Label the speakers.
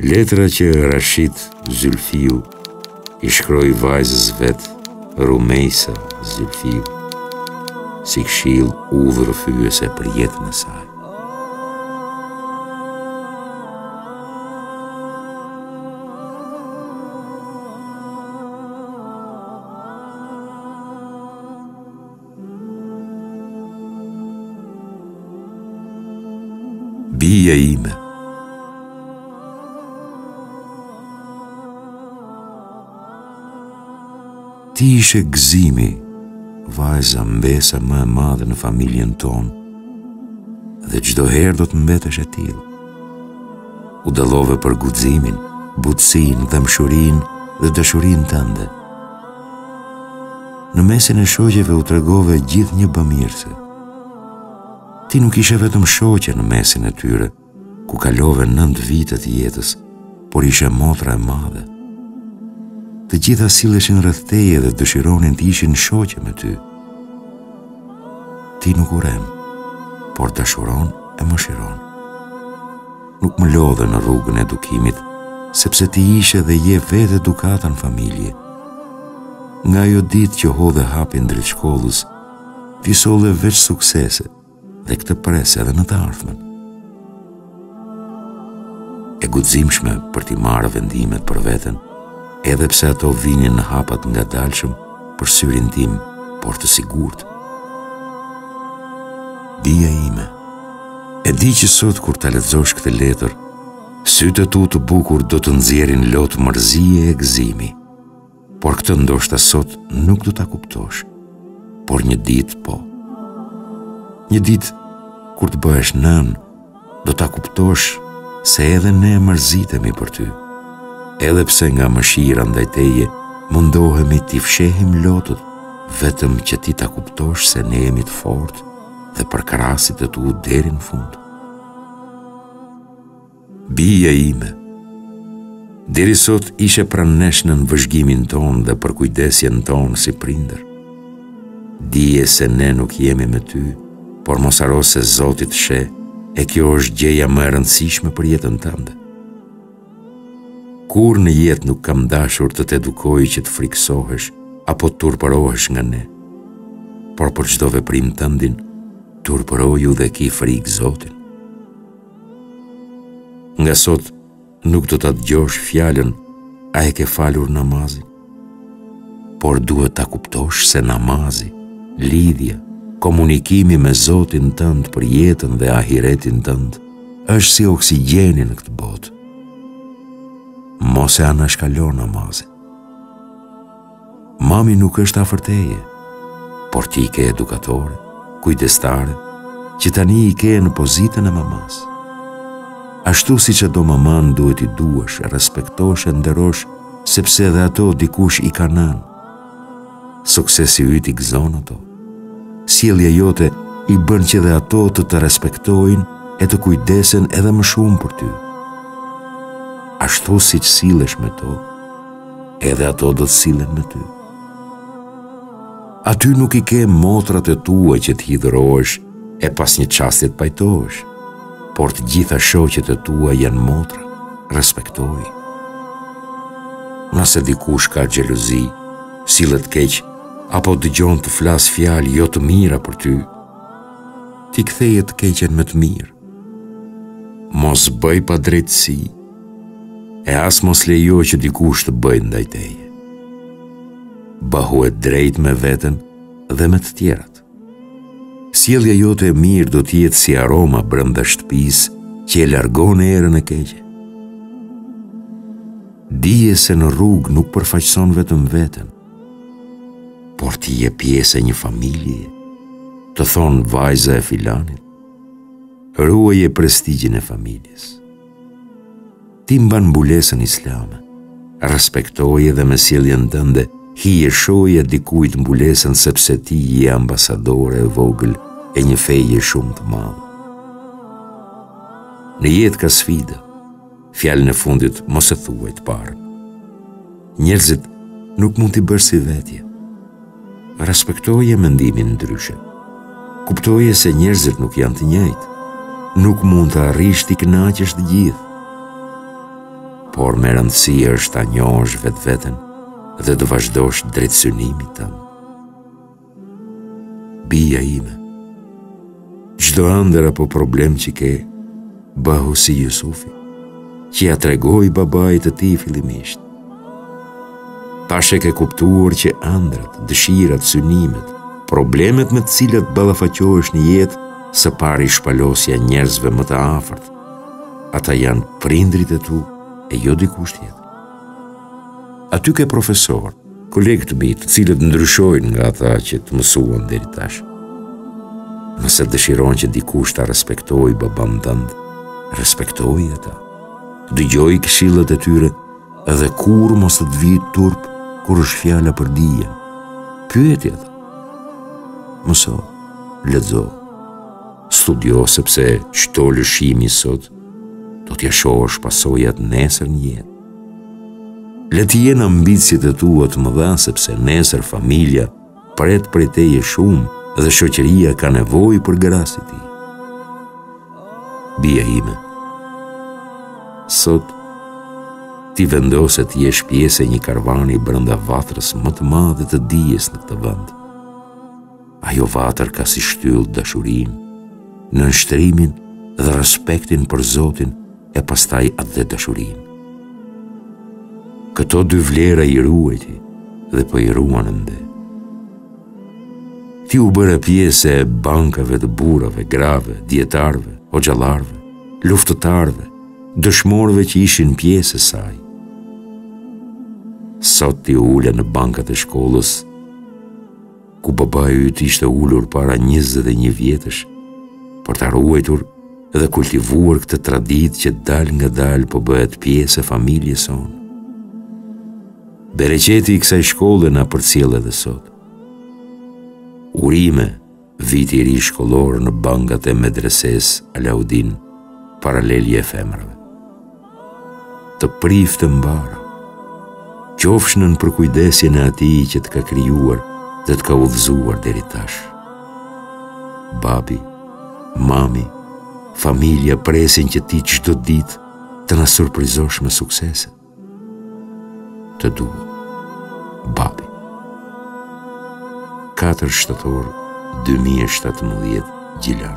Speaker 1: Letra që Rashid Zylfiu i shkroi vajzës së vet Rumejsa Zylfiu si këshillë udhërrëfyese për jetën e saj. Bija ime Ti ishe gëzimi Vajza mbesa më e madhe në familjen tonë Dhe çdo herë do të mbetesh e tillë U dallove për guximin Butësinë, dhembshurinë dhe dashurinë tënde Në mesin e shoqeve u tregove gjithnjë bamirëse. Ti nuk ishe vetëm shoqe në mesin e tyre, ku kalove nëntë vite të jetës, por ishe motra e madhe. Të gjitha silleshin rreth teje dhe dëshironin të ishin shoqe me ty. Ti nuk urren, por dashuron e mëshiron. nuk më lodhe në rrugën e edukimit, sepse ti ishe dhe je vetë edukata në familje. Nga ajo ditë që hodhe hapin drejt shkollës, ti solle veç suksese dhe këtë pres edhe në të ardhmen. E guximshme për t'i marrë vendimet për veten, edhe pse ato vinin në hapa të ngadalshëm për syrin tim, por të sigurt. Bija ime, E di që sot kur ta lexosh këtë letër, sytë e tu të bukur do të nxjerrin lot mërzie e gëzimi. Por këtë ndoshta sot nuk do ta kuptosh, por një ditë po. Një ditë kur të bëhesh nënë, do ta kuptosh se edhe ne mërzitemi për ty. Edhe pse nga mëshira ndaj teje mundohemi t'i fshehim lotët, vetëm që ti ta kuptosh se ne jemi të fortë dhe përkrahësit e tu deri në fund. Bija ime, deri sot ishe pranë nesh nën vëzhgimin tonë dhe përkujdesjen tonë si prindër. Dije se ne nuk jemi me ty, por mos harro se Zoti të sheh, e kjo është gjëja më e rëndësishme për jetën tënde. Kurrë në jetë nuk kam dashur të të edukoj që të frikësohesh apo të turpërohesh nga ne. Por për çdo veprim tëndin, turpëroju dhe ki frikë Zotin. Nga sot nuk do ta dëgjosh fjalën, a e ke falur namazin? Por duhet ta kuptosh se namazi, lidhja, komunikimi me Zotin tënd për jetën dhe ahiretin tënd, është si oksigjeni në këtë botë. Mos e anashkalo namazin. Mami nuk është afër teje, por ti i ke edukatore, kujdestare, që tani i ke në pozitën e mamasë. Ashtu siç e do mamanë duhet t'i duash, respektosh e nderosh sepse edhe ato dikush i ka nënë. Suksesi yt i gëzon ato. Sjellja jote i bën që edhe ato të të respektojnë e të kujdesen edhe më shumë për ty. Ashtu siç sillesh me to, edhe ato do të sillen me ty. Aty nuk i ke motrat e tua që të hidhërohesh e pas një çasti të pajtohesh, por të gjitha shoqet e tua janë motra, respektoji. Nëse dikush ka xhelozi, sillet keq, apo dëgjon të flasë fjalë jo të mira për ty, ti ktheje të keqen me të mirë. Mos bëj padrejtësi, e as mos lejo që dikush të bëjë ndaj teje. Bëhu e drejtë me veten dhe me të tjerat. Sjellja jote e mirë do të jetë si aroma brenda shtëpisë që e largon erën e keqe. Dije se në rrugë nuk përfaqëson vetëm veten, por ti je pjesë e një familje, të thonë vajza e filanit, ruaje prestigjin e familjes. Ti mban mbulesën islame. Respektoje dhe me sjelljen tënde hijeshoja dikujt mbulesën sepse ti je ambasadore e vogël e një feje shumë të madhe. Në jetë ka sfida, fjalën e fundit mos e thuaj të parë. Njerëzit nuk mund t'i bësh si vetja. Respektoje mendimin ndryshe. Kuptoje se njerëzit nuk janë të njëjtë. Nuk mund të arrish t'i kënaqësh të gjithë. Por me rëndësi është ta njohësh vetveten dhe të vazhdosh drejt synimit tënd. Bija ime, çdo andërr apo problem që ke, bahu si Jusufi, që ia tregoi babait të tij fillimisht. Tash e ke kuptuar që andrrat, dëshirat, synimet, problemet me të cilat ballafaqohesh në jetë, së pari shpalosja njerëzve më të afërt, ata janë prindërit e tu e jo dikush tjetër. Aty ke profesorë, Kolegë të mi, të cilët ndryshojnë nga ata që të mësuan deri tash. Nëse dëshiron që dikush ta respektojë babanë tënd, respektoji ata. Dëgjoji këshillat e tyre dhe kurrë mos të të vijë turp kur është fjala për dije. Pyeti ata. Mëso, lexo. Studio sepse çdo lëshimi sot do t'ia shohësh pasojat nesër në jetë. Le të jenë ambiciet e tua të mëdha sepse nesër familja pret prej teje shumë dhe shoqëria ka nevojë për gra si ti. Bija ime. Sot ti vendose të jesh pjesë e një karvani brenda vatrës më të madhe të dijes në këtë vend. Ajo vatër ka si shtyllë dashurinë, nënshtrimin dhe respektin për Zotin e pastaj atdhedashurinë. Këto dy vlera i ruajti dhe po i ruan ende. Ti u bëre pjesë e bankave të burrave, grave, dijetarëve, hoxhallarëve, luftëtarëve, dëshmorëve që ishin pjesë e saj. Sot ti u ule në bankat e shkollës, ku babai yt ishte ulur para 21 vjetësh, për ta ruajtur dhe kultivuar këtë traditë që dalëngadalë po bëhet pjesë e familjes sonë. Bereqeti i kësaj shkolle na përcjell edhe sot. Urime, viti i ri shkollor në bankat e medresesë Alaudin, paralelja e femrave. Të priftë mbara, qofsh nën përkujdesjen e ati që të ka krijuar dhe të ka udhëzuar deri tash. Babi, mami, familja presin që ti çdo ditë të na surprizosh me suksese. Të dua. Babi 4 shtator 2017 Gjilan